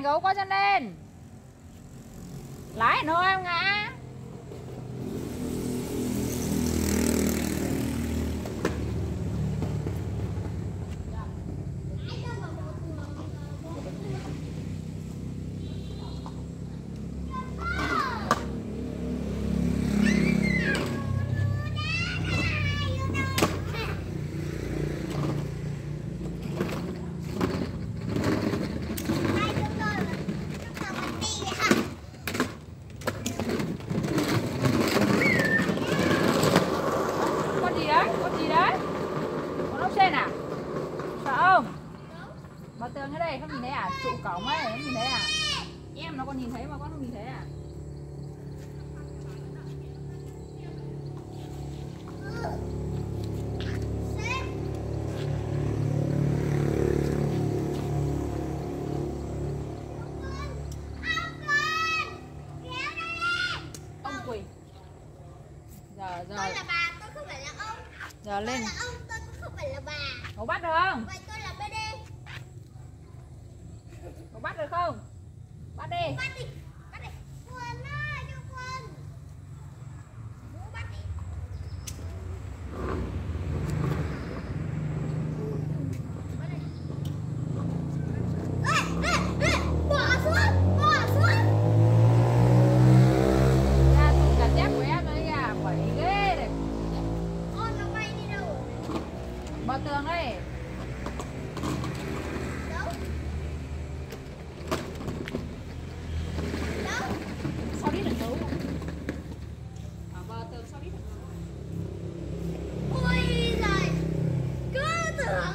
lên gấu có chân lên lái nữa em ngài con gì đấy con gì đấy? Con ốc xe à? Sợ không? Mà tường ở đây không nhìn thấy à? Trụ cổng ấy không nhìn thấy à? Em nó còn nhìn thấy mà con không nhìn thấy à? Ông quỳ. Giờ giờ. Là bà, không phải là ông. giờ Tôi lên là ông, tôi cũng không phải là bà. cậu bắt được không Vậy tôi là BD. cậu bắt được không bắt đi Bắt đi, bờ tường đấy sao biết được cứu ở bờ tường sao biết được Ôi giời, cứ tưởng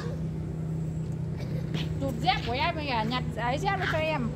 tụt dép của em bây nhặt ấy dép cho em.